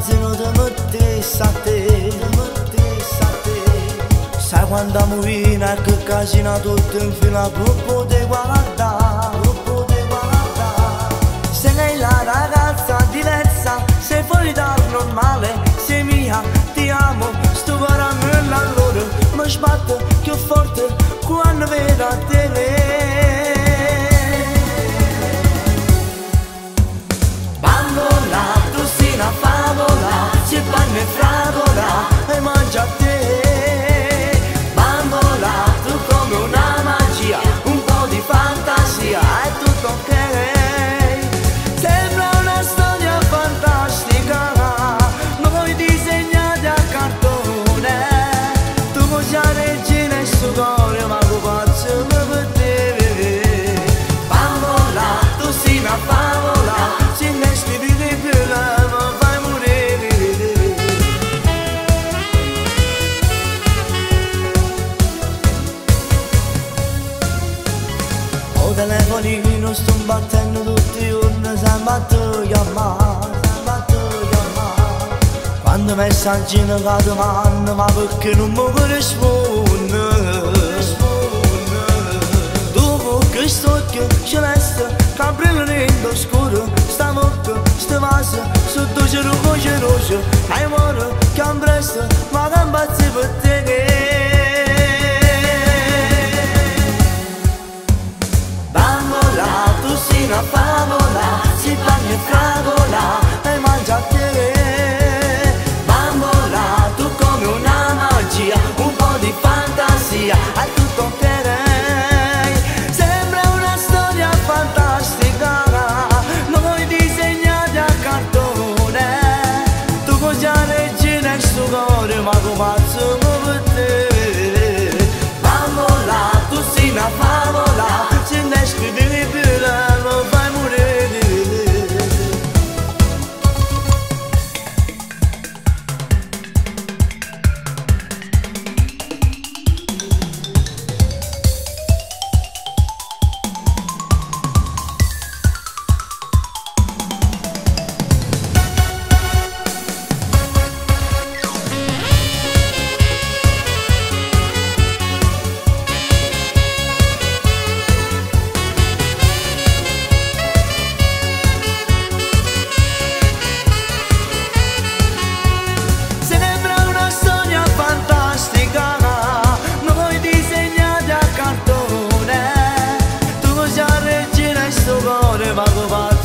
zino da mate sate da mate sate sa quando muina che casina tutto in fila proprio telefonino sto battendo tutti i giorni sempre tu chiamare Quando messaggino che domanda ma perché non mi risponde? Dopo che sto che celeste che brillano in oscuro Sta bocca, sta vaso, sotto c'è un voce ma impazzi per te che una favola Si bagna in fragola e mangia a te Bambola, tu come una magia Un po' di fantasia hai tutto che lei. Sembra una storia fantastica, noi disegnati a cartone. Tu puoi già reggere il sudore, ma tu un Magumazuma var.